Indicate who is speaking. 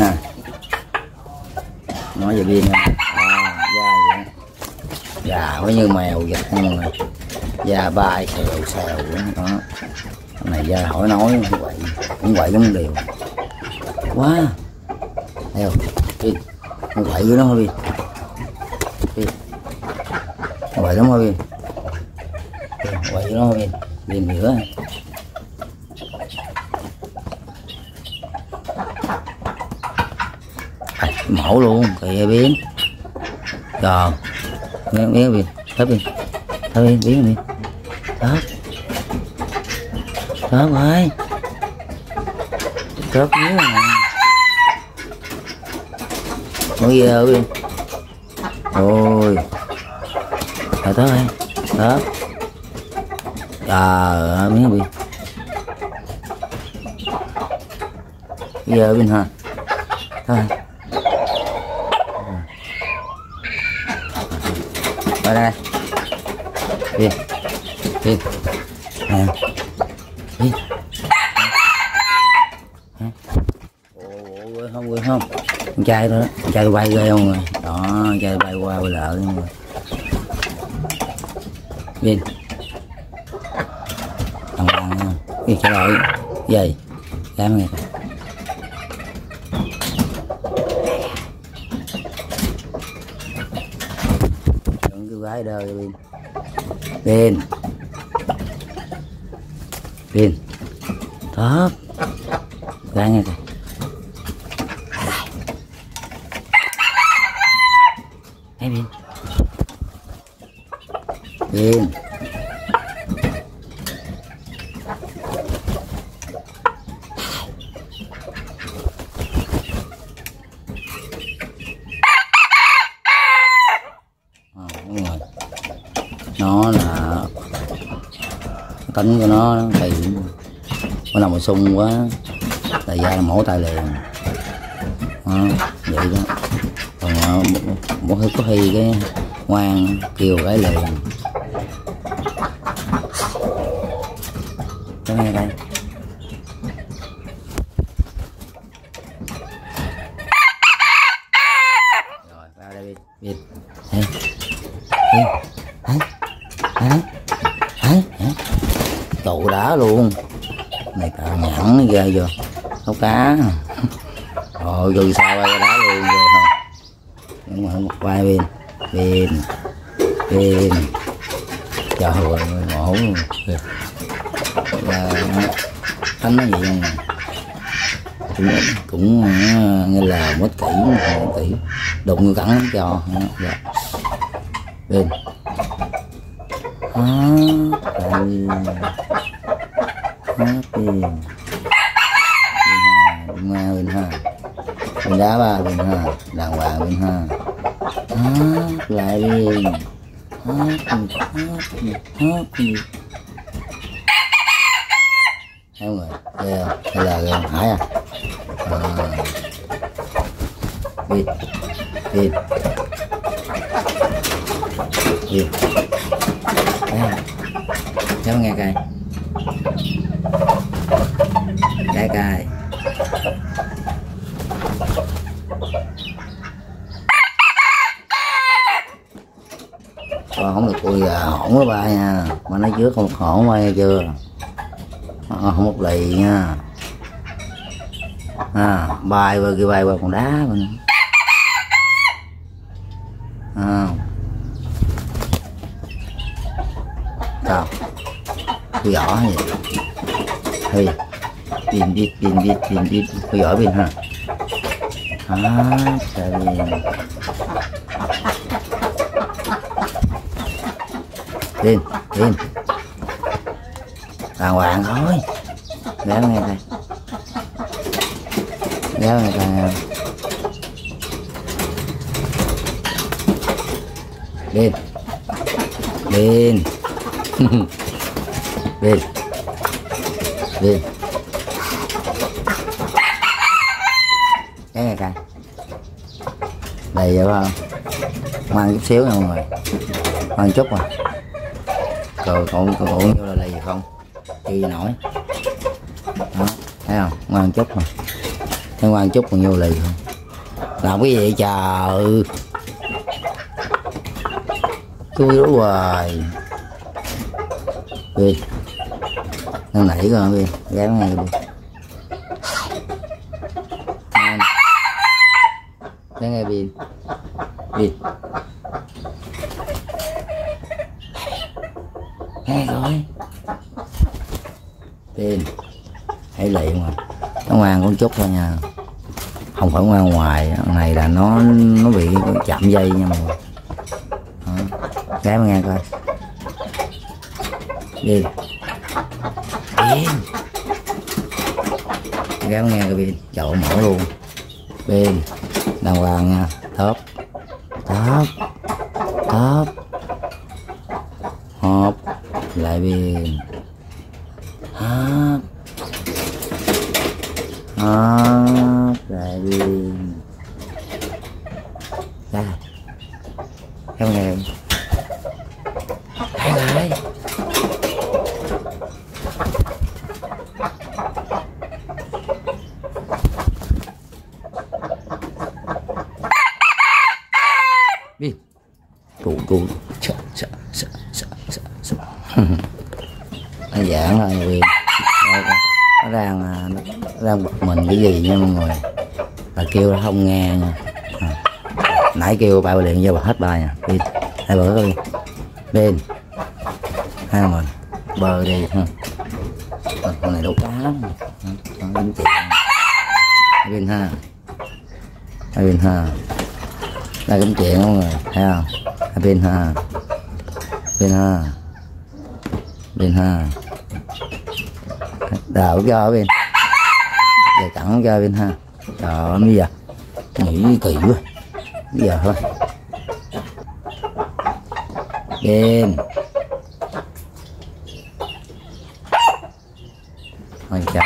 Speaker 1: nè nói về biên nè. À, da vậy da có như mèo vậy nhưng mà da bay xèo xèo đó. Cái này da hỏi nói cũng vậy cũng vậy lắm đều quá. Theo đi. Không vậy với nó thôi đi. Đi. Vậy lắm thôi đi. Vậy với nó thôi đi. Liền nữa. Mẫu luôn kìa biến. Rồi. Miếng miếng biến thấp đi. Thấp đi, biến đi. Thấp. Thấp ơi. Thấp miếng nè mới giờ biến ôi thở thấp ơi thấp. Trời ơi miếng biến giờ bên hả? Thôi. Vào đây đi đi. À. đi. Ôi, không quên không? Con trai đó, con trai bay ghê không rồi? Đó, con trai bay qua bay lỡ luôn rồi? Đi. Thằng thằng đi, trả lại gì? Dám nghe Đừng gái đời bên bên bên thấp. Gái nghe kìa. Hey, bên bên nó là tính của nó thì nó nằm mà sung quá. Là da là mổ tay liền đó, vậy đó. Còn ờ, một thứ có khi cái ngoan kiều cái liền cái này đây rồi vào đây đi đi đây đi đấy đấy đấy đấy tụ luôn. Này cả nhẵn ghê vô. Nấu cá. Rồi từ sao bay đá luôn rồi không nhưng mà một vai bên. Bên. Bên. Trời ơi ngộ luôn. Kìa. là đánh nó vậy không cũng cũng ờ, nghe là mất kỹ mất kỹ đụng người cắn nó cho. Dạ. bên. À, đây happy bên ha bên ha bên ha bên đá ba bình hà đàng hoàng bình hà đó lại bên happy happy happy thấy không rồi đây không đây là gần hải à. À đi đi đi đây. Cháu nghe cài cài cài con không được ui à, hổn với ba nha. Mà nó trước không hổn ba nghe chưa? À, không một lì nha. À, bay qua kia bay qua con đá mình à. sao? Tôi giỏ vậy? Thì pin đi pin đi pin đi tôi giỏi pin ha à, trời pin pin đàng hoàng thôi. Để nghe đây Đéo nghe đây Lên. Lên. Lên. Lên. Cái này coi. Đầy vậy phải không? Mang chút xíu nha mọi người. Mang chút mà, Rồi còn còn còn nhiêu là lì không? Chi nổi. Đó Thấy không? Ngoan chút mà thấy ngoan chút còn nhiêu lì không? Làm cái gì vậy trời? Tôi đó hoài. Đi. Nó nảy rồi đi. Gái ngay đi. Gái ngay Nghe rồi. Bin Hãy liền mà. Nó ngoan con chút thôi nha. Không phải ngoan ngoài này là nó nó bị chạm dây nha mọi người. Đó. Mà nghe coi. Đi Bên Gái nghe coi bên Chậu mổ luôn. Bên Đàng hoàng nha. Thớp. Thớp. Thớp. Hộp Lại Bin Hộp Hộp Lại Bin Ra Theo nghe. Hai lại đi cô. Sợ sợ sợ sợ sợ sợ. Nó giãn ra vì nó đang nó đang bật mình cái gì nha mọi người bà kêu nó không nghe nha. À. nãy kêu ba bà liền vô bà hết bài nha. Đi hai bữa đi. Bên. Hai mình bờ đi. Ha con này đâu cá lắm. Ờ, con bánh chè bên ha. Bên ha đây cũng chuyện mọi người thấy không? Hai bên ha. Bên ha. Bên ha. Đào cho pin bên. Giờ cẳng cho bên ha. Đó bây giờ? Nghĩ kỳ quá. Bây giờ thôi. Pin thôi, chào